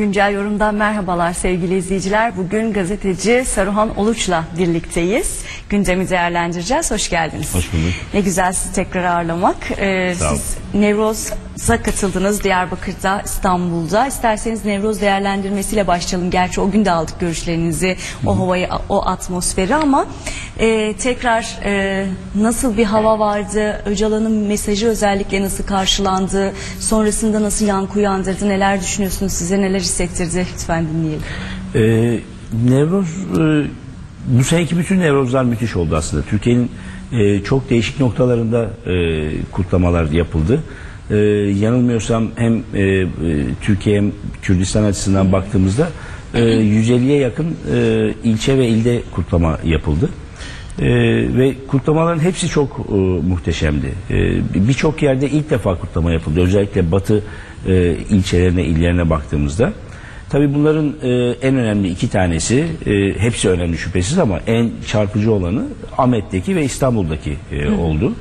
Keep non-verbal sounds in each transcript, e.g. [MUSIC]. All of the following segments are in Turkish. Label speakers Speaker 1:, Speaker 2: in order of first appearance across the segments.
Speaker 1: Güncel yorumdan merhabalar sevgili izleyiciler. Bugün gazeteci Saruhan Oluç'la birlikteyiz. Gündemi değerlendireceğiz. Hoş geldiniz.
Speaker 2: Hoş bulduk.
Speaker 1: Ne güzel sizi tekrar ağırlamak. Ee,
Speaker 2: Sağ olun.
Speaker 1: Nevroz'a katıldınız Diyarbakır'da, İstanbul'da. İsterseniz Nevroz değerlendirmesiyle başlayalım. Gerçi o gün de aldık görüşlerinizi, o havayı, o atmosferi ama e, tekrar e, nasıl bir hava vardı, Öcalan'ın mesajı özellikle nasıl karşılandı, sonrasında nasıl yankı uyandırdı, neler düşünüyorsunuz, size neler hissettirdi lütfen dinleyelim.
Speaker 2: Ee, Nevroz e, bu seneki bütün Nevrozlar müthiş oldu aslında. Türkiye'nin e, çok değişik noktalarında e, kutlamalar yapıldı. E, yanılmıyorsam hem e, e, Türkiye hem Kürdistan açısından baktığımızda e, 150'ye yakın e, ilçe ve ilde kutlama yapıldı. E, ve kutlamaların hepsi çok e, muhteşemdi. E, Birçok yerde ilk defa kutlama yapıldı. Özellikle batı e, ilçelerine, illerine baktığımızda. Tabii bunların e, en önemli iki tanesi, e, hepsi önemli şüphesiz ama en çarpıcı olanı Ahmet'teki ve İstanbul'daki e, oldu.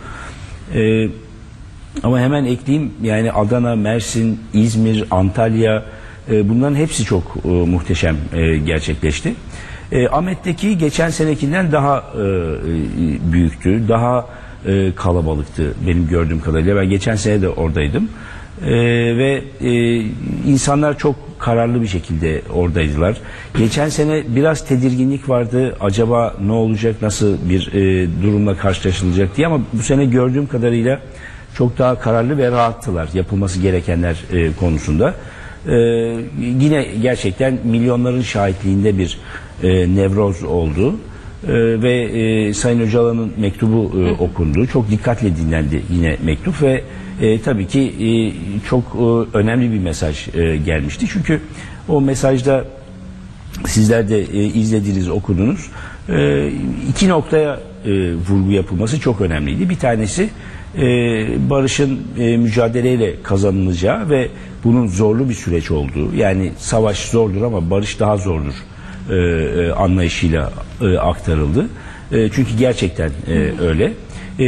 Speaker 2: E, ama hemen ekleyeyim yani Adana, Mersin, İzmir, Antalya e, bunların hepsi çok e, muhteşem e, gerçekleşti. E, Ahmet'teki geçen senekinden daha e, e, büyüktü, daha e, kalabalıktı benim gördüğüm kadarıyla. Ben geçen sene de oradaydım. E, ve e, insanlar çok kararlı bir şekilde oradaydılar. Geçen sene biraz tedirginlik vardı. Acaba ne olacak, nasıl bir e, durumla karşılaşılacak diye ama bu sene gördüğüm kadarıyla çok daha kararlı ve rahattılar yapılması gerekenler e, konusunda. E, yine gerçekten milyonların şahitliğinde bir e, nevroz oldu. E, ve e, Sayın Öcalan'ın mektubu e, okundu. Çok dikkatle dinlendi yine mektup ve e, tabii ki e, çok e, önemli bir mesaj e, gelmişti. Çünkü o mesajda sizler de e, izlediniz, okudunuz. E, iki noktaya e, vurgu yapılması çok önemliydi. Bir tanesi e, barışın e, mücadeleyle kazanılacağı ve bunun zorlu bir süreç olduğu. Yani savaş zordur ama barış daha zordur e, anlayışıyla aktarıldı. Çünkü gerçekten öyle.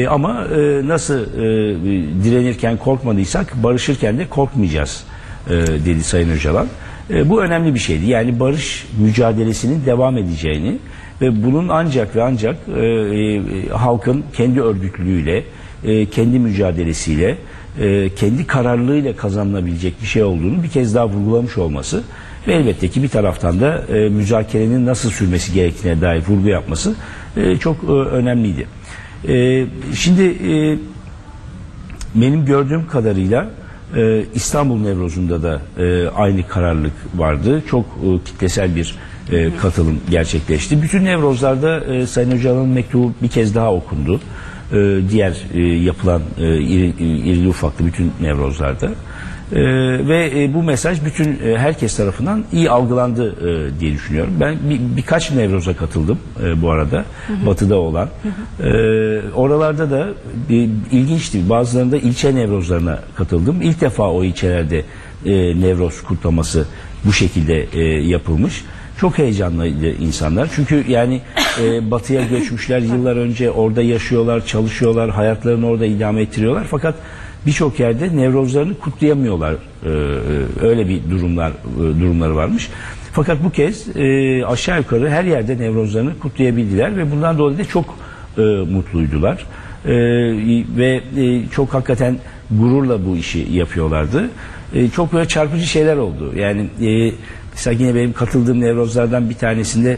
Speaker 2: Ama nasıl direnirken korkmadıysak barışırken de korkmayacağız dedi Sayın Öcalan. Bu önemli bir şeydi. Yani barış mücadelesinin devam edeceğini ve bunun ancak ve ancak e, e, halkın kendi örgütlülüğüyle, e, kendi mücadelesiyle, e, kendi kararlılığıyla kazanılabilecek bir şey olduğunu bir kez daha vurgulamış olması ve elbette ki bir taraftan da e, müzakerenin nasıl sürmesi gerektiğine dair vurgu yapması çok önemliydi. Şimdi benim gördüğüm kadarıyla İstanbul Nevroz'unda da aynı kararlılık vardı. Çok kitlesel bir katılım gerçekleşti. Bütün Nevroz'larda Sayın Öcalan'ın mektubu bir kez daha okundu. E, diğer e, yapılan e, iri, irili ufaklı bütün Nevroz'larda. E, ve e, bu mesaj bütün e, herkes tarafından iyi algılandı e, diye düşünüyorum. Ben bir, birkaç Nevroz'a katıldım e, bu arada. Batı'da olan. E, oralarda da bir, ilginçti. Bazılarında ilçe Nevrozlarına katıldım. İlk defa o ilçelerde e, Nevroz kutlaması bu şekilde e, yapılmış. Çok heyecanlıydı insanlar. Çünkü yani e, batıya göçmüşler yıllar önce orada yaşıyorlar, çalışıyorlar, hayatlarını orada idame ettiriyorlar. Fakat birçok yerde Nevrozlarını kutlayamıyorlar. E, e, öyle bir durumlar e, durumları varmış. Fakat bu kez e, aşağı yukarı her yerde Nevrozlarını kutlayabildiler ve bundan dolayı da çok e, mutluydular. E, ve e, çok hakikaten gururla bu işi yapıyorlardı. E, çok böyle çarpıcı şeyler oldu. Yani e, mesela yine benim katıldığım Nevrozlardan bir tanesinde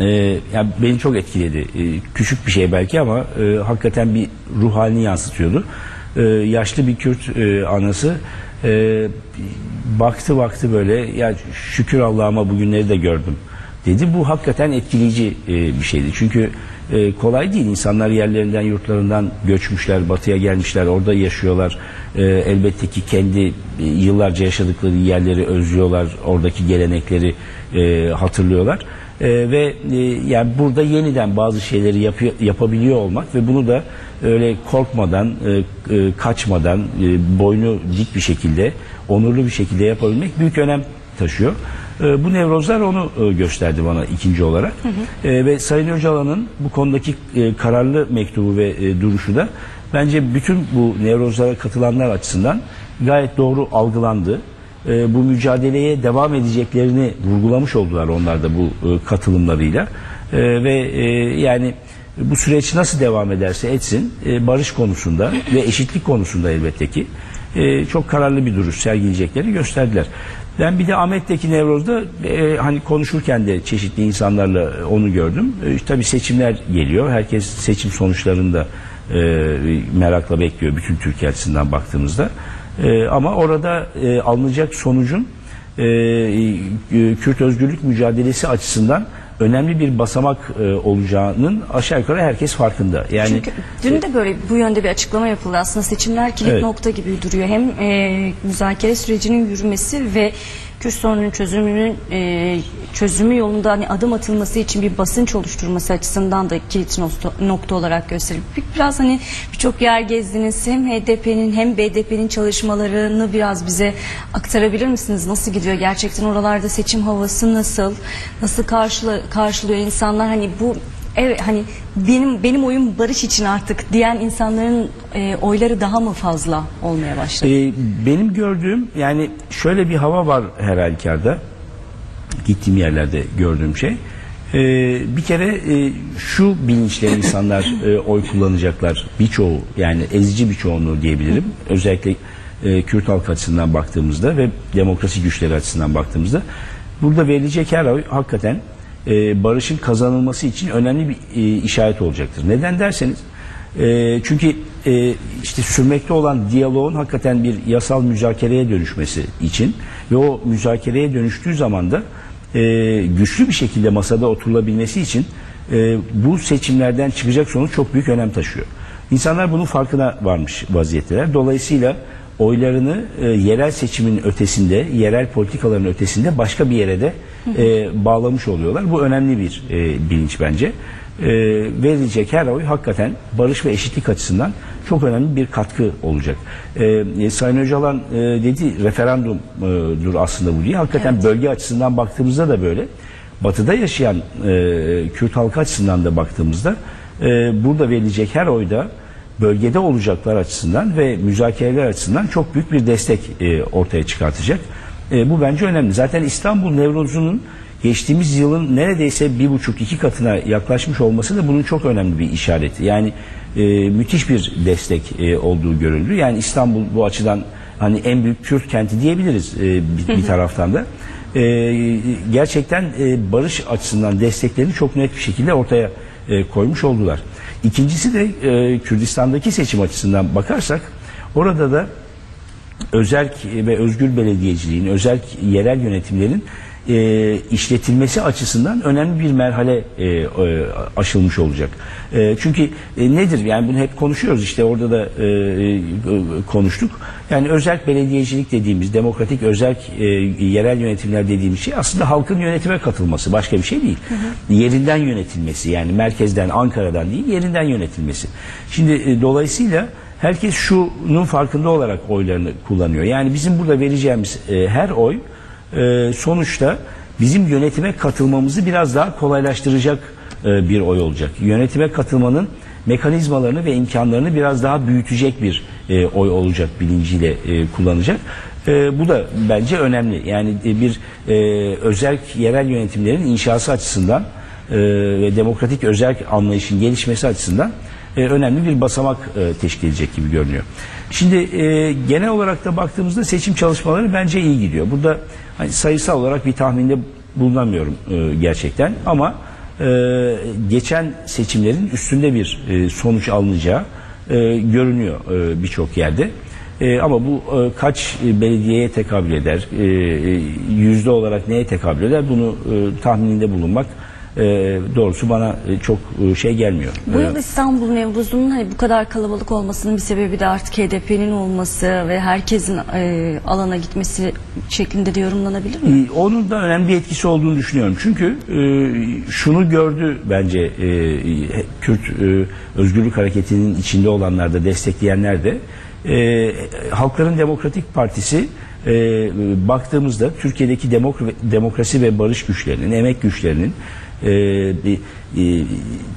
Speaker 2: e, yani beni çok etkiledi. E, küçük bir şey belki ama e, hakikaten bir ruh halini yansıtıyordu. E, yaşlı bir Kürt e, anası e, baktı baktı böyle ya şükür Allah'ıma bugünleri de gördüm dedi. Bu hakikaten etkileyici e, bir şeydi. Çünkü e, kolay değil. İnsanlar yerlerinden, yurtlarından göçmüşler, batıya gelmişler, orada yaşıyorlar. E, elbette ki kendi e, yıllarca yaşadıkları yerleri özlüyorlar, oradaki gelenekleri e, hatırlıyorlar. E, ve e, yani burada yeniden bazı şeyleri yapıyor, yapabiliyor olmak ve bunu da öyle korkmadan, e, e, kaçmadan, e, boynu dik bir şekilde, onurlu bir şekilde yapabilmek büyük önem taşıyor. E, bu nevrozlar onu e, gösterdi bana ikinci olarak. E, ve Sayın Öcalan'ın bu konudaki e, kararlı mektubu ve e, duruşu da bence bütün bu nevrozlara katılanlar açısından gayet doğru algılandı. e, bu mücadeleye devam edeceklerini vurgulamış oldular onlar da bu e, katılımlarıyla. E, ve e, yani bu süreç nasıl devam ederse etsin e, barış konusunda ve eşitlik konusunda elbette ki e, çok kararlı bir duruş sergileyeceklerini gösterdiler. Ben bir de Ahmet'teki Nevroz'da e, hani konuşurken de çeşitli insanlarla onu gördüm. E, tabii seçimler geliyor. Herkes seçim sonuçlarını da e, merakla bekliyor bütün Türkiye açısından baktığımızda. E, ama orada e, alınacak sonucun e, e, Kürt özgürlük mücadelesi açısından önemli bir basamak e, olacağının aşağı yukarı herkes farkında. Yani
Speaker 1: Çünkü dün de böyle bu yönde bir açıklama yapıldı. Aslında seçimler kilit
Speaker 2: Evet.
Speaker 1: nokta gibi duruyor. Hem e, müzakere sürecinin yürümesi ve Kürt sorununun çözümünün e, çözümü yolunda hani adım atılması için bir basınç oluşturması açısından da kilit nokta, olarak gösterip bir- biraz hani birçok yer gezdiniz. Hem HDP'nin hem BDP'nin çalışmalarını biraz bize aktarabilir misiniz? Nasıl gidiyor? Gerçekten oralarda seçim havası nasıl? Nasıl karşıla, karşılıyor insanlar? Hani bu Evet hani benim benim oyum barış için artık diyen insanların e, oyları daha mı fazla olmaya başladı?
Speaker 2: Ee, benim gördüğüm yani şöyle bir hava var her halükarda gittiğim yerlerde gördüğüm şey. Ee, bir kere e, şu bilinçle insanlar e, oy kullanacaklar birçoğu yani ezici bir çoğunluğu diyebilirim. Özellikle e, Kürt halk açısından baktığımızda ve demokrasi güçleri açısından baktığımızda burada verilecek her oy hakikaten e, barışın kazanılması için önemli bir e, işaret olacaktır. Neden derseniz e, çünkü e, işte sürmekte olan diyaloğun hakikaten bir yasal müzakereye dönüşmesi için ve o müzakereye dönüştüğü zaman da e, güçlü bir şekilde masada oturulabilmesi için e, bu seçimlerden çıkacak sonuç çok büyük önem taşıyor. İnsanlar bunun farkına varmış vaziyetteler. Dolayısıyla oylarını e, yerel seçimin ötesinde, yerel politikaların ötesinde başka bir yere de e, bağlamış oluyorlar. Bu önemli bir e, bilinç bence. E, verilecek her oy hakikaten barış ve eşitlik açısından çok önemli bir katkı olacak. E, e, Sayın Öcalan e, dedi referandumdur aslında bu diye. Hakikaten bölge açısından baktığımızda da böyle. Batıda yaşayan e, Kürt halkı açısından da baktığımızda e, burada verilecek her oyda bölgede olacaklar açısından ve müzakereler açısından çok büyük bir destek e, ortaya çıkartacak. E, bu bence önemli. Zaten İstanbul Nevroz'unun geçtiğimiz yılın neredeyse bir buçuk iki katına yaklaşmış olması da bunun çok önemli bir işareti. Yani e, müthiş bir destek e, olduğu görüldü. Yani İstanbul bu açıdan hani en büyük Kürt kenti diyebiliriz e, bir, bir taraftan da. E, gerçekten e, barış açısından desteklerini çok net bir şekilde ortaya e, koymuş oldular. İkincisi de e, Kürdistan'daki seçim açısından bakarsak orada da özerk ve özgür belediyeciliğin, özerk yerel yönetimlerin e, işletilmesi açısından önemli bir merhale e, e, aşılmış olacak. E, çünkü e, nedir? Yani bunu hep konuşuyoruz işte orada da e, e, konuştuk. Yani özerk belediyecilik dediğimiz, demokratik özerk e, yerel yönetimler dediğimiz şey aslında halkın yönetime katılması. Başka bir şey değil. Yerinden yönetilmesi yani merkezden, Ankara'dan değil yerinden yönetilmesi. Şimdi e, dolayısıyla herkes şunun farkında olarak oylarını kullanıyor. Yani bizim burada vereceğimiz e, her oy e, sonuçta bizim yönetime katılmamızı biraz daha kolaylaştıracak e, bir oy olacak. Yönetime katılmanın mekanizmalarını ve imkanlarını biraz daha büyütecek bir e, oy olacak bilinciyle e, kullanacak. E, bu da bence önemli. Yani bir e, özel yerel yönetimlerin inşası açısından e, ve demokratik özel anlayışın gelişmesi açısından e, önemli bir basamak e, teşkil edecek gibi görünüyor. Şimdi e, genel olarak da baktığımızda seçim çalışmaları bence iyi gidiyor. Burada hani sayısal olarak bir tahminde bulunamıyorum gerçekten ama geçen seçimlerin üstünde bir sonuç alınacağı görünüyor birçok yerde. E, ama bu e, kaç belediyeye tekabül eder, e, yüzde olarak neye tekabül eder bunu e, tahmininde bulunmak e, doğrusu bana e, çok e, şey gelmiyor.
Speaker 1: Bu
Speaker 2: E,
Speaker 1: yıl İstanbul Nevruz'un hani bu kadar kalabalık olmasının bir sebebi de artık HDP'nin olması ve herkesin e, alana gitmesi şeklinde de yorumlanabilir mi?
Speaker 2: Ee, Onun da önemli bir etkisi olduğunu düşünüyorum. Çünkü e, şunu gördü bence e, Kürt e, Özgürlük Hareketi'nin içinde olanlar da destekleyenler de e, Halkların Demokratik Partisi e, baktığımızda Türkiye'deki demokra- demokrasi ve barış güçlerinin, emek güçlerinin e, bir, e,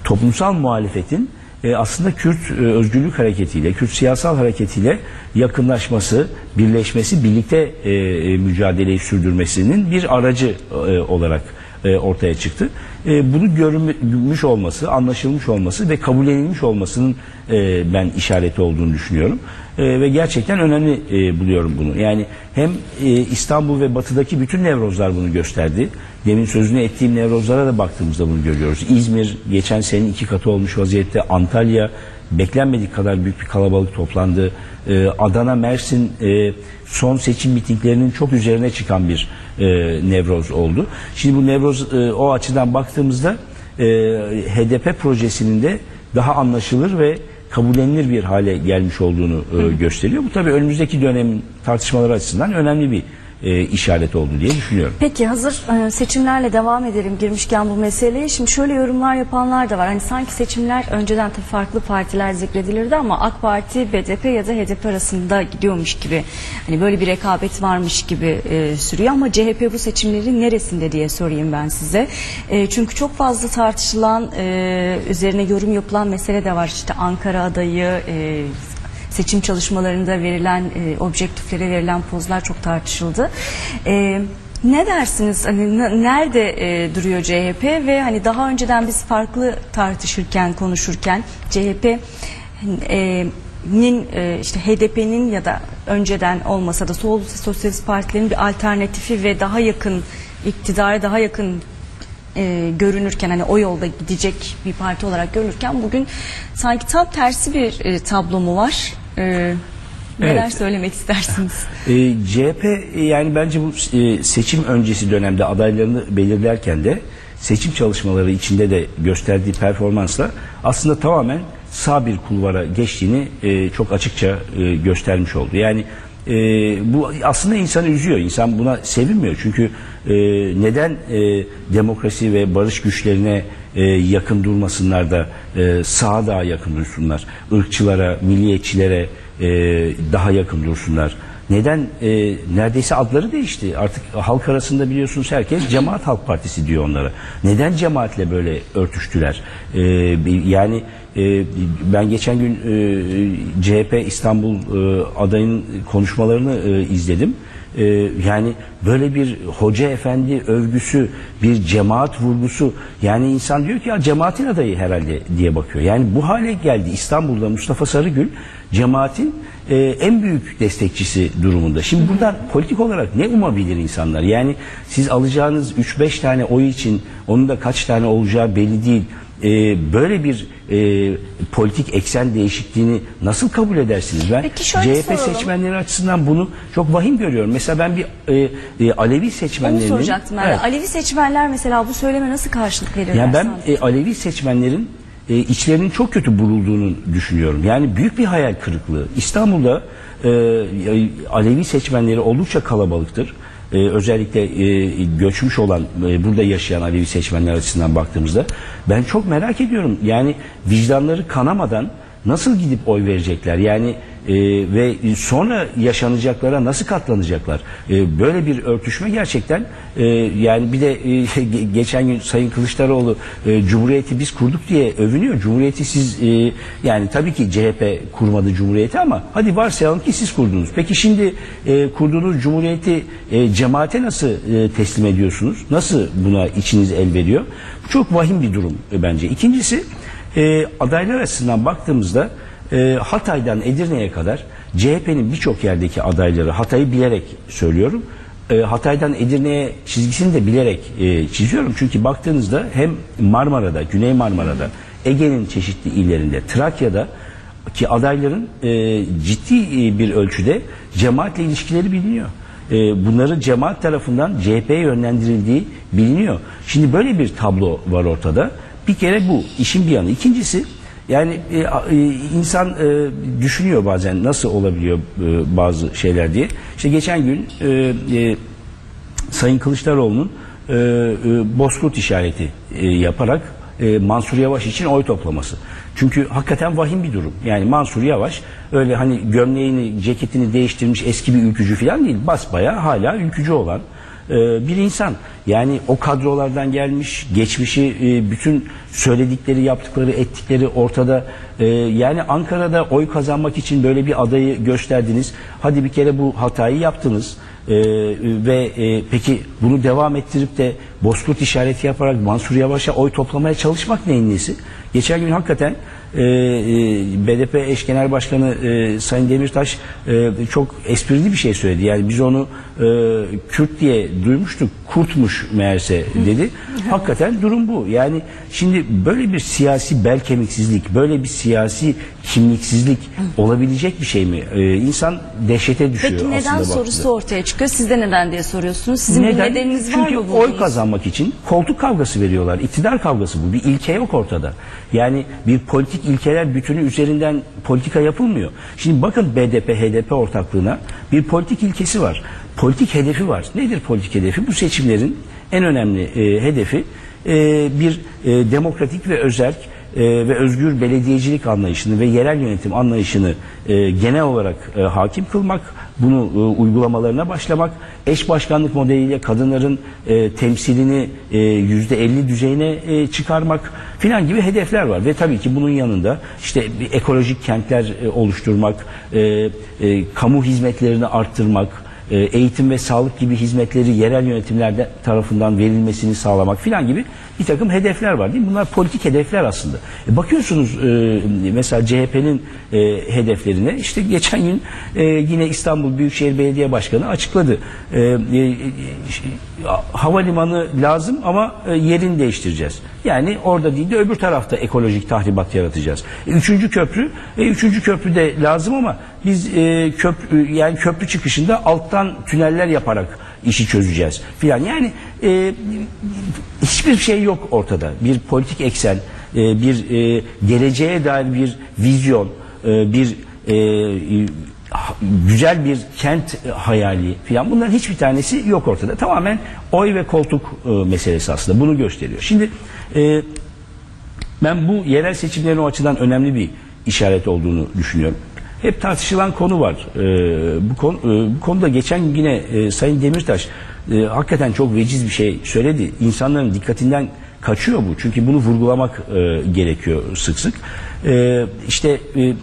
Speaker 2: toplumsal muhalefetin e, aslında Kürt e, özgürlük hareketiyle, Kürt siyasal hareketiyle yakınlaşması, birleşmesi, birlikte e, e, mücadeleyi sürdürmesinin bir aracı e, olarak e, ortaya çıktı. E, bunu görülmüş olması, anlaşılmış olması ve kabullenilmiş olmasının e, ben işareti olduğunu düşünüyorum. Ve gerçekten önemli buluyorum bunu. Yani hem İstanbul ve batıdaki bütün nevrozlar bunu gösterdi. Demin sözünü ettiğim nevrozlara da baktığımızda bunu görüyoruz. İzmir geçen senenin iki katı olmuş vaziyette. Antalya beklenmedik kadar büyük bir kalabalık toplandı. Ee, Adana, Mersin e, son seçim mitinglerinin çok üzerine çıkan bir e, nevroz oldu. Şimdi bu nevroz e, o açıdan baktığımızda e, HDP projesinin de daha anlaşılır ve kabullenilir bir hale gelmiş olduğunu e, gösteriyor. Bu tabii önümüzdeki dönemin tartışmaları açısından önemli bir e, işaret oldu diye düşünüyorum.
Speaker 1: Peki hazır e, seçimlerle devam edelim girmişken bu meseleye. Şimdi şöyle yorumlar yapanlar da var. Hani sanki seçimler önceden tabii farklı partiler zikredilirdi ama AK Parti, BDP ya da HDP arasında gidiyormuş gibi. Hani böyle bir rekabet varmış gibi e, sürüyor ama CHP bu seçimlerin neresinde diye sorayım ben size. E, çünkü çok fazla tartışılan, e, üzerine yorum yapılan mesele de var. İşte Ankara adayı, e, seçim çalışmalarında verilen e, objektiflere verilen pozlar çok tartışıldı. E, ne dersiniz? Hani nerede e, duruyor CHP ve hani daha önceden biz farklı tartışırken, konuşurken CHP e, nin e, işte HDP'nin ya da önceden olmasa da sol sosyalist partilerin bir alternatifi ve daha yakın iktidara daha yakın e, görünürken hani o yolda gidecek bir parti olarak görünürken bugün sanki tam tersi bir e, tablo mu var? E, neler
Speaker 2: Evet.
Speaker 1: söylemek istersiniz?
Speaker 2: E, CHP e, yani bence bu e, seçim öncesi dönemde adaylarını belirlerken de seçim çalışmaları içinde de gösterdiği performansla aslında tamamen sağ bir kulvara geçtiğini e, çok açıkça e, göstermiş oldu. Yani e, bu aslında insanı üzüyor. İnsan buna sevinmiyor. Çünkü e, neden e, demokrasi ve barış güçlerine e, yakın durmasınlar da e, sağa daha yakın dursunlar. Irkçılara, milliyetçilere e, daha yakın dursunlar. Neden? E, neredeyse adları değişti. Artık halk arasında biliyorsunuz herkes Cemaat Halk Partisi diyor onlara. Neden cemaatle böyle örtüştüler? E, yani e, ben geçen gün e, CHP İstanbul e, adayın konuşmalarını e, izledim. E, yani böyle bir hoca efendi övgüsü, bir cemaat vurgusu yani insan diyor ki ya cemaatin adayı herhalde diye bakıyor. Yani bu hale geldi İstanbul'da Mustafa Sarıgül cemaatin e, en büyük destekçisi durumunda. Şimdi buradan politik olarak ne umabilir insanlar? Yani siz alacağınız 3-5 tane oy için onun da kaç tane olacağı belli değil. E, böyle bir e, politik eksen değişikliğini nasıl kabul edersiniz? Ben
Speaker 1: Peki şöyle
Speaker 2: CHP
Speaker 1: soralım.
Speaker 2: seçmenleri açısından bunu çok vahim görüyorum. Mesela ben bir e, e, Alevi
Speaker 1: Onu
Speaker 2: seçmenlerinin...
Speaker 1: soracaktım ben. de.
Speaker 2: Evet.
Speaker 1: Alevi seçmenler mesela bu söyleme nasıl karşılık verirler?
Speaker 2: Yani ben e, Alevi seçmenlerin e, içlerinin çok kötü burulduğunu düşünüyorum. Yani büyük bir hayal kırıklığı. İstanbul'da e, Alevi seçmenleri oldukça kalabalıktır. E, özellikle e, göçmüş olan, e, burada yaşayan Alevi seçmenler açısından baktığımızda ben çok merak ediyorum. Yani vicdanları kanamadan nasıl gidip oy verecekler? Yani e, ve sonra yaşanacaklara nasıl katlanacaklar? E, böyle bir örtüşme gerçekten e, yani bir de e, [LAUGHS] ge- geçen gün Sayın Kılıçdaroğlu e, Cumhuriyeti biz kurduk diye övünüyor. Cumhuriyeti siz e, yani tabii ki CHP kurmadı Cumhuriyeti ama hadi varsayalım ki siz kurdunuz. Peki şimdi e, kurduğunuz Cumhuriyeti e, cemaate nasıl e, teslim ediyorsunuz? Nasıl buna içiniz el veriyor? Bu çok vahim bir durum e, bence. İkincisi e, adaylar açısından baktığımızda e, Hatay'dan Edirne'ye kadar CHP'nin birçok yerdeki adayları Hatay'ı bilerek söylüyorum. E, Hatay'dan Edirne'ye çizgisini de bilerek e, çiziyorum. Çünkü baktığınızda hem Marmara'da, Güney Marmara'da, Ege'nin çeşitli illerinde, Trakya'da ki adayların e, ciddi e, bir ölçüde cemaatle ilişkileri biliniyor. E, bunların cemaat tarafından CHP'ye yönlendirildiği biliniyor. Şimdi böyle bir tablo var ortada. Bir kere bu işin bir yanı. İkincisi yani e, e, insan e, düşünüyor bazen nasıl olabiliyor e, bazı şeyler diye. İşte geçen gün e, e, Sayın Kılıçdaroğlu'nun e, e, bozkurt işareti e, yaparak e, Mansur Yavaş için oy toplaması. Çünkü hakikaten vahim bir durum. Yani Mansur Yavaş öyle hani gömleğini, ceketini değiştirmiş eski bir ülkücü falan değil. Basbaya hala ülkücü olan e, bir insan. Yani o kadrolardan gelmiş, geçmişi e, bütün söyledikleri, yaptıkları, ettikleri ortada. E, yani Ankara'da oy kazanmak için böyle bir adayı gösterdiniz. Hadi bir kere bu hatayı yaptınız. Ve peki bunu devam ettirip de bozkurt işareti yaparak Mansur Yavaş'a oy toplamaya çalışmak neyin nesi? Geçen gün hakikaten e, e, BDP eş genel başkanı e, Sayın Demirtaş e, çok esprili bir şey söyledi. Yani biz onu e, Kürt diye duymuştuk. Kurtmuş meğerse dedi. Hakikaten durum bu. Yani şimdi böyle bir siyasi bel kemiksizlik, böyle bir siyasi kimliksizlik olabilecek bir şey mi? E, insan dehşete düşüyor
Speaker 1: Peki neden
Speaker 2: aslında
Speaker 1: sorusu
Speaker 2: baktığında.
Speaker 1: ortaya çıkıyor? Sizde neden diye soruyorsunuz. Sizin bir
Speaker 2: Neden?
Speaker 1: nedeniniz var
Speaker 2: Çünkü
Speaker 1: mı
Speaker 2: oy
Speaker 1: bulduğunuz?
Speaker 2: kazanmak için koltuk kavgası veriyorlar. İktidar kavgası bu. Bir ilke yok ortada. Yani bir politik ilkeler bütünü üzerinden politika yapılmıyor. Şimdi bakın BDP HDP ortaklığına bir politik ilkesi var. Politik hedefi var. Nedir politik hedefi? Bu seçimlerin en önemli e, hedefi e, bir e, demokratik ve özerk e, ve özgür belediyecilik anlayışını ve yerel yönetim anlayışını e, genel olarak e, hakim kılmak, bunu e, uygulamalarına başlamak, eş başkanlık modeliyle kadınların e, temsilini e, yüzde 50 düzeyine e, çıkarmak filan gibi hedefler var. Ve tabii ki bunun yanında işte bir ekolojik kentler e, oluşturmak, e, e, kamu hizmetlerini arttırmak, e, eğitim ve sağlık gibi hizmetleri yerel yönetimlerde tarafından verilmesini sağlamak filan gibi bir takım hedefler var değil mi? Bunlar politik hedefler aslında. E, bakıyorsunuz e, mesela CHP'nin e, hedeflerine işte geçen gün e, yine İstanbul Büyükşehir Belediye Başkanı açıkladı. E, e, e, havalimanı lazım ama e, yerini değiştireceğiz. Yani orada değil de öbür tarafta ekolojik tahribat yaratacağız. E, üçüncü köprü, e, üçüncü köprü de lazım ama biz e, köprü yani köprü çıkışında alttan tüneller yaparak işi çözeceğiz filan. Yani e, hiçbir şey yok ortada. Bir politik eksen, e, bir e, geleceğe dair bir vizyon, e, bir güzel bir kent hayali filan bunların hiçbir tanesi yok ortada. Tamamen oy ve koltuk meselesi aslında bunu gösteriyor. Şimdi ben bu yerel seçimlerin o açıdan önemli bir işaret olduğunu düşünüyorum. Hep tartışılan konu var. Bu, konu, bu konuda geçen yine Sayın Demirtaş e, hakikaten çok veciz bir şey söyledi. İnsanların dikkatinden kaçıyor bu. Çünkü bunu vurgulamak e, gerekiyor sık sık. E, işte e,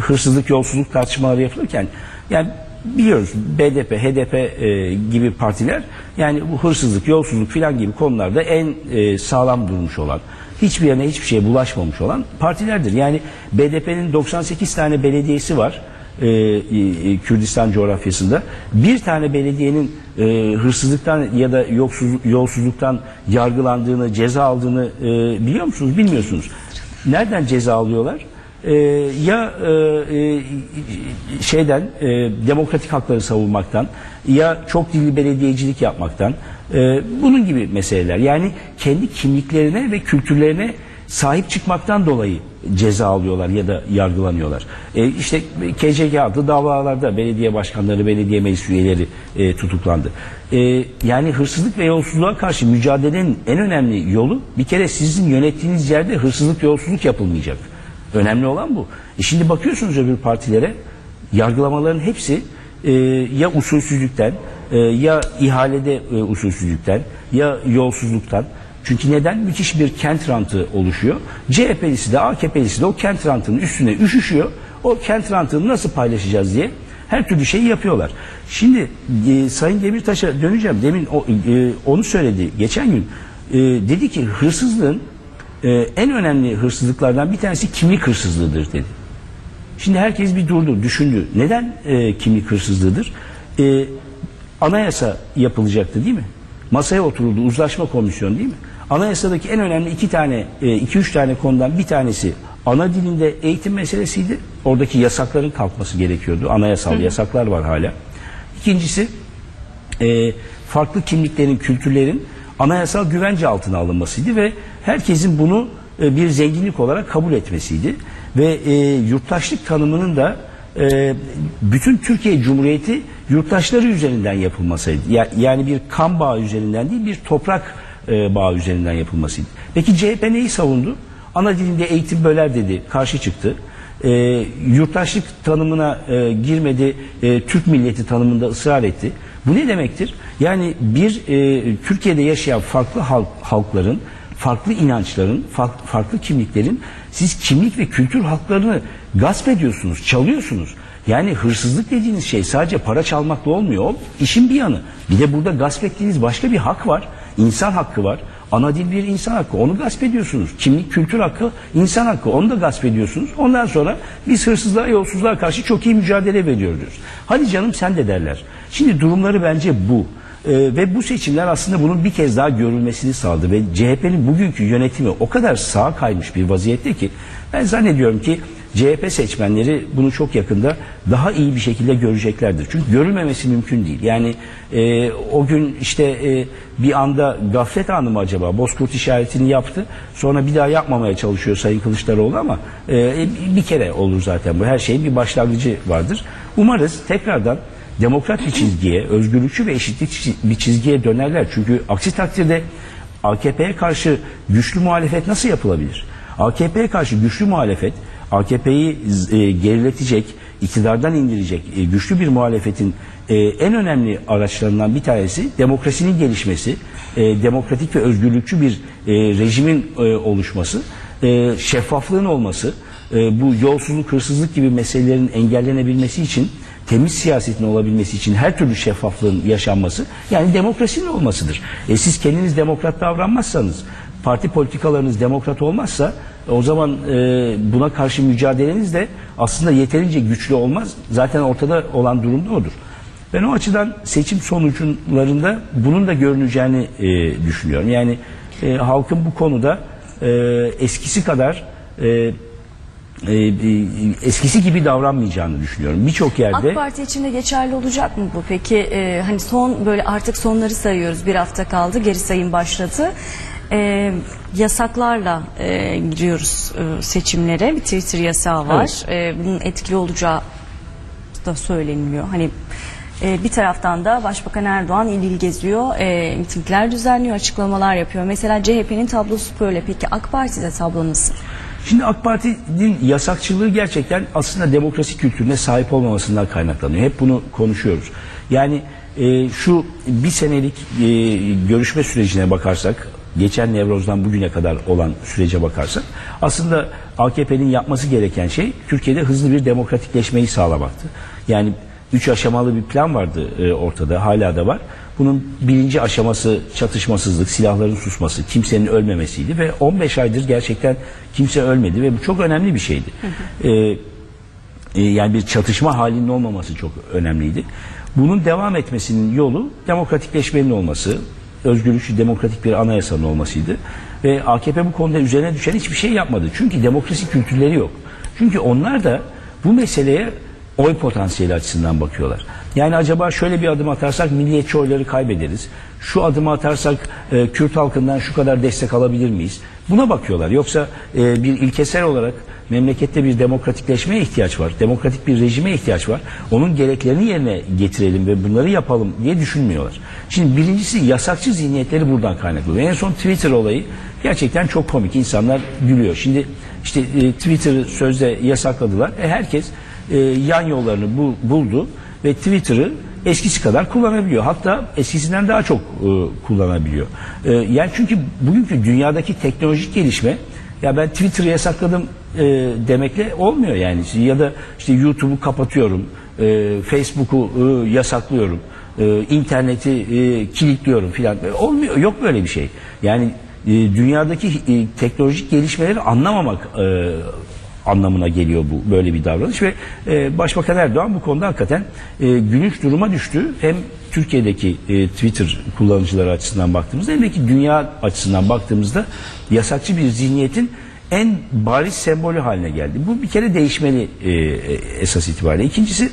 Speaker 2: hırsızlık, yolsuzluk tartışmaları yapılırken yani biliyoruz BDP, HDP e, gibi partiler yani bu hırsızlık, yolsuzluk filan gibi konularda en e, sağlam durmuş olan hiçbir yerine hiçbir şeye bulaşmamış olan partilerdir. Yani BDP'nin 98 tane belediyesi var e, e, Kürdistan coğrafyasında. Bir tane belediyenin e, hırsızlıktan ya da yoksuz, yolsuzluktan yargılandığını, ceza aldığını e, biliyor musunuz? Bilmiyorsunuz. Nereden ceza alıyorlar? E, ya e, e, şeyden e, demokratik hakları savunmaktan ya çok dilli belediyecilik yapmaktan e, bunun gibi meseleler yani kendi kimliklerine ve kültürlerine sahip çıkmaktan dolayı ceza alıyorlar ya da yargılanıyorlar. E, işte KCK adlı davalarda belediye başkanları, belediye meclis üyeleri e, tutuklandı. E, yani hırsızlık ve yolsuzluğa karşı mücadelenin en önemli yolu bir kere sizin yönettiğiniz yerde hırsızlık, yolsuzluk yapılmayacak. Önemli olan bu. E şimdi bakıyorsunuz öbür partilere yargılamaların hepsi e, ya usulsüzlükten e, ya ihalede e, usulsüzlükten ya yolsuzluktan. Çünkü neden? Müthiş bir kent rantı oluşuyor. CHP'lisi de AKP'lisi de o kent rantının üstüne üşüşüyor. O kent rantını nasıl paylaşacağız diye her türlü şeyi yapıyorlar. Şimdi e, Sayın Demirtaş'a döneceğim. Demin o, e, onu söyledi geçen gün. E, dedi ki hırsızlığın e, en önemli hırsızlıklardan bir tanesi kimlik hırsızlığıdır dedi. Şimdi herkes bir durdu, düşündü. Neden e, kimlik hırsızlığıdır? E, anayasa yapılacaktı değil mi? Masaya oturuldu, uzlaşma komisyonu değil mi? Anayasadaki en önemli iki tane, e, iki üç tane konudan bir tanesi ana dilinde eğitim meselesiydi. Oradaki yasakların kalkması gerekiyordu. Anayasal yasaklar var hala. İkincisi e, farklı kimliklerin, kültürlerin anayasal güvence altına alınmasıydı ve herkesin bunu e, bir zenginlik olarak kabul etmesiydi. Ve yurttaşlık tanımının da e, bütün Türkiye Cumhuriyeti yurttaşları üzerinden yapılmasıydı. Ya- yani bir kan bağı üzerinden değil bir toprak e, bağı üzerinden yapılmasıydı. Peki CHP neyi savundu? Ana dilinde eğitim böler dedi, karşı çıktı. E, yurttaşlık tanımına e, girmedi, e, Türk milleti tanımında ısrar etti. Bu ne demektir? Yani bir e, Türkiye'de yaşayan farklı halk, halkların, farklı inançların, farklı, farklı kimliklerin siz kimlik ve kültür haklarını gasp ediyorsunuz, çalıyorsunuz. Yani hırsızlık dediğiniz şey sadece para çalmakla olmuyor. O işin bir yanı. Bir de burada gasp ettiğiniz başka bir hak var. İnsan hakkı var. Ana dil bir insan hakkı. Onu gasp ediyorsunuz. Kimlik, kültür hakkı, insan hakkı. Onu da gasp ediyorsunuz. Ondan sonra biz hırsızlığa, yolsuzluğa karşı çok iyi mücadele veriyoruz. Hadi canım sen de derler. Şimdi durumları bence bu. Ee, ve bu seçimler aslında bunun bir kez daha görülmesini sağladı ve CHP'nin bugünkü yönetimi o kadar sağa kaymış bir vaziyette ki ben zannediyorum ki CHP seçmenleri bunu çok yakında daha iyi bir şekilde göreceklerdir. Çünkü görülmemesi mümkün değil. Yani e, o gün işte e, bir anda gaflet anı mı acaba Bozkurt işaretini yaptı. Sonra bir daha yapmamaya çalışıyor Sayın Kılıçdaroğlu ama e, bir kere olur zaten bu. Her şeyin bir başlangıcı vardır. Umarız tekrardan demokrat bir çizgiye, özgürlükçü ve eşitlikçi bir çizgiye dönerler. Çünkü aksi takdirde AKP'ye karşı güçlü muhalefet nasıl yapılabilir? AKP'ye karşı güçlü muhalefet AKP'yi e, geriletecek, iktidardan indirecek e, güçlü bir muhalefetin e, en önemli araçlarından bir tanesi demokrasinin gelişmesi, e, demokratik ve özgürlükçü bir e, rejimin e, oluşması, e, şeffaflığın olması, e, bu yolsuzluk, hırsızlık gibi meselelerin engellenebilmesi için temiz siyasetin olabilmesi için her türlü şeffaflığın yaşanması yani demokrasinin olmasıdır. E siz kendiniz demokrat davranmazsanız, parti politikalarınız demokrat olmazsa o zaman e, buna karşı mücadeleniz de aslında yeterince güçlü olmaz. Zaten ortada olan durum da odur. Ben o açıdan seçim sonuçlarında bunun da görüneceğini e, düşünüyorum. Yani e, halkın bu konuda e, eskisi kadar e, e, eskisi gibi davranmayacağını düşünüyorum. Birçok yerde
Speaker 1: AK Parti için de geçerli olacak mı bu? Peki e, hani son böyle artık sonları sayıyoruz. Bir hafta kaldı. Geri sayım başladı. E, yasaklarla e, giriyoruz e, seçimlere. Bir Twitter yasağı var. E, bunun etkili olacağı da söyleniliyor. Hani e, bir taraftan da Başbakan Erdoğan il il geziyor, e, mitingler düzenliyor, açıklamalar yapıyor. Mesela CHP'nin tablosu böyle. Peki AK Parti'de tablo nasıl?
Speaker 2: Şimdi AK Parti'nin yasakçılığı gerçekten aslında demokrasi kültürüne sahip olmamasından kaynaklanıyor. Hep bunu konuşuyoruz. Yani e, şu bir senelik e, görüşme sürecine bakarsak, geçen Nevroz'dan bugüne kadar olan sürece bakarsak, aslında AKP'nin yapması gereken şey Türkiye'de hızlı bir demokratikleşmeyi sağlamaktı. Yani üç aşamalı bir plan vardı e, ortada, hala da var. Bunun birinci aşaması çatışmasızlık, silahların susması, kimsenin ölmemesiydi ve 15 aydır gerçekten kimse ölmedi ve bu çok önemli bir şeydi. Ee, e, yani bir çatışma halinin olmaması çok önemliydi. Bunun devam etmesinin yolu demokratikleşmenin olması, özgürlükçü demokratik bir anayasanın olmasıydı. Ve AKP bu konuda üzerine düşen hiçbir şey yapmadı. Çünkü demokrasi kültürleri yok. Çünkü onlar da bu meseleye oy potansiyeli açısından bakıyorlar. Yani acaba şöyle bir adım atarsak milliyetçi oyları kaybederiz. Şu adımı atarsak e, Kürt halkından şu kadar destek alabilir miyiz? Buna bakıyorlar. Yoksa e, bir ilkesel olarak memlekette bir demokratikleşmeye ihtiyaç var. Demokratik bir rejime ihtiyaç var. Onun gereklerini yerine getirelim ve bunları yapalım diye düşünmüyorlar. Şimdi birincisi yasakçı zihniyetleri buradan kaynaklanıyor. En son Twitter olayı gerçekten çok komik. İnsanlar gülüyor. Şimdi işte e, Twitter'ı sözde yasakladılar. E, herkes e, yan yollarını bul, buldu ve Twitter'ı eskisi kadar kullanabiliyor. Hatta eskisinden daha çok e, kullanabiliyor. E, yani çünkü bugünkü dünyadaki teknolojik gelişme ya ben Twitter'ı yasakladım e, demekle olmuyor yani. Ya da işte YouTube'u kapatıyorum, e, Facebook'u e, yasaklıyorum, e, interneti e, kilitliyorum filan. E, olmuyor. Yok böyle bir şey. Yani e, dünyadaki e, teknolojik gelişmeleri anlamamak e, anlamına geliyor bu böyle bir davranış ve e, Başbakan Erdoğan bu konuda hakikaten e, gülünç duruma düştü. Hem Türkiye'deki e, Twitter kullanıcıları açısından baktığımızda hem de ki dünya açısından baktığımızda yasakçı bir zihniyetin en bariz sembolü haline geldi. Bu bir kere değişmeli e, e, esas itibariyle. İkincisi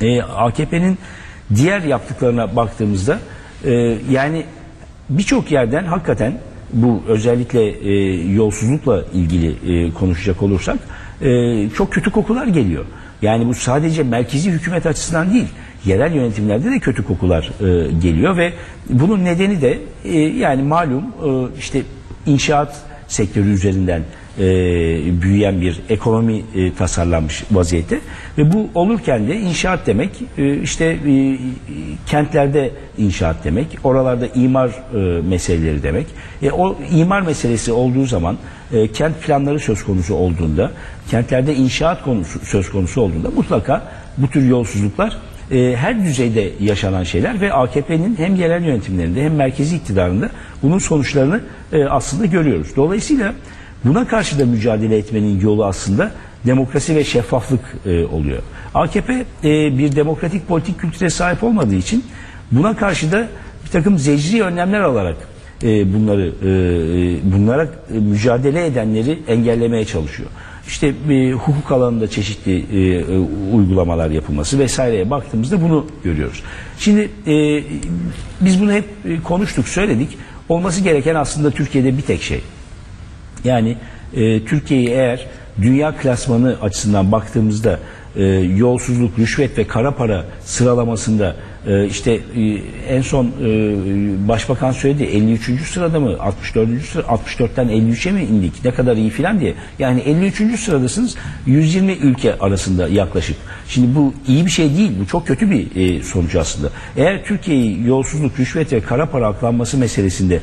Speaker 2: e, AKP'nin diğer yaptıklarına baktığımızda e, yani birçok yerden hakikaten bu özellikle e, yolsuzlukla ilgili e, konuşacak olursak e, çok kötü kokular geliyor. Yani bu sadece merkezi hükümet açısından değil, yerel yönetimlerde de kötü kokular e, geliyor ve bunun nedeni de e, yani malum e, işte inşaat sektörü üzerinden e, büyüyen bir ekonomi e, tasarlanmış vaziyette. Ve bu olurken de inşaat demek e, işte e, kentlerde inşaat demek oralarda imar e, meseleleri demek. E, o imar meselesi olduğu zaman e, kent planları söz konusu olduğunda kentlerde inşaat konusu söz konusu olduğunda mutlaka bu tür yolsuzluklar e, her düzeyde yaşanan şeyler ve AKP'nin hem yerel yönetimlerinde hem merkezi iktidarında bunun sonuçlarını e, aslında görüyoruz. Dolayısıyla buna karşı da mücadele etmenin yolu aslında demokrasi ve şeffaflık e, oluyor. AKP e, bir demokratik politik kültüre sahip olmadığı için buna karşı da bir takım zecri önlemler alarak e, bunları e, e, bunlara e, mücadele edenleri engellemeye çalışıyor. İşte e, hukuk alanında çeşitli e, e, uygulamalar yapılması vesaireye baktığımızda bunu görüyoruz. Şimdi e, biz bunu hep e, konuştuk, söyledik. Olması gereken aslında Türkiye'de bir tek şey. Yani e, Türkiye'yi eğer dünya klasmanı açısından baktığımızda e, yolsuzluk, rüşvet ve kara para sıralamasında e, işte e, en son e, başbakan söyledi 53. sırada mı 64. sıra 64'ten 53'e mi indik ne kadar iyi filan diye. Yani 53. sıradasınız 120 ülke arasında yaklaşık. Şimdi bu iyi bir şey değil bu çok kötü bir e, sonuç aslında. Eğer Türkiye'yi yolsuzluk, rüşvet ve kara para aklanması meselesinde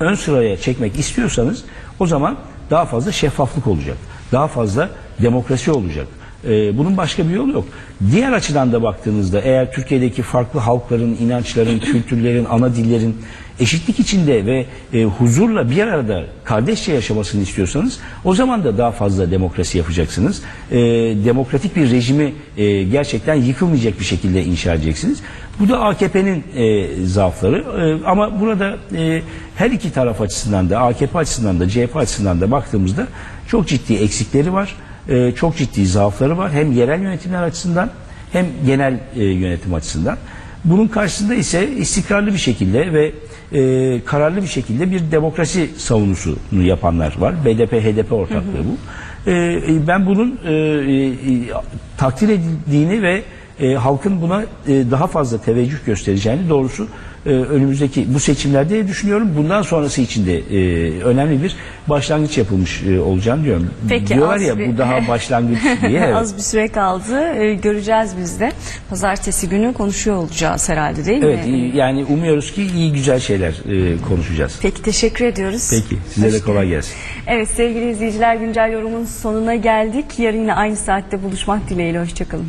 Speaker 2: ön sıraya çekmek istiyorsanız o zaman daha fazla şeffaflık olacak. Daha fazla demokrasi olacak. Ee, bunun başka bir yolu yok. Diğer açıdan da baktığınızda eğer Türkiye'deki farklı halkların, inançların, kültürlerin, ana dillerin eşitlik içinde ve e, huzurla bir arada kardeşçe yaşamasını istiyorsanız o zaman da daha fazla demokrasi yapacaksınız. E, demokratik bir rejimi e, gerçekten yıkılmayacak bir şekilde inşa edeceksiniz. Bu da AKP'nin e, zaafları E, ama burada e, her iki taraf açısından da AKP açısından da CHP açısından da baktığımızda çok ciddi eksikleri var. E, çok ciddi zaafları var. Hem yerel yönetimler açısından hem genel e, yönetim açısından. Bunun karşısında ise istikrarlı bir şekilde ve e, kararlı bir şekilde bir demokrasi savunusunu yapanlar var. BDP HDP ortaklığı bu. E, e, ben bunun e, e, takdir edildiğini ve e, halkın buna e, daha fazla teveccüh göstereceğini doğrusu e, önümüzdeki bu seçimlerde düşünüyorum. Bundan sonrası için de e, önemli bir başlangıç yapılmış e, olacağını diyorum.
Speaker 1: Peki,
Speaker 2: Diyorlar ya
Speaker 1: bir-
Speaker 2: bu daha [LAUGHS] başlangıç diye. evet.
Speaker 1: Az bir süre kaldı. Ee, göreceğiz biz de. Pazartesi günü konuşuyor olacağız herhalde değil
Speaker 2: Evet
Speaker 1: mi?
Speaker 2: iyi- yani umuyoruz ki iyi güzel şeyler e, konuşacağız.
Speaker 1: Peki teşekkür ediyoruz.
Speaker 2: Peki size
Speaker 1: Hoş
Speaker 2: de kolay gelsin.
Speaker 1: Evet sevgili izleyiciler güncel yorumun sonuna geldik. Yarın yine aynı saatte buluşmak dileğiyle. Hoşçakalın.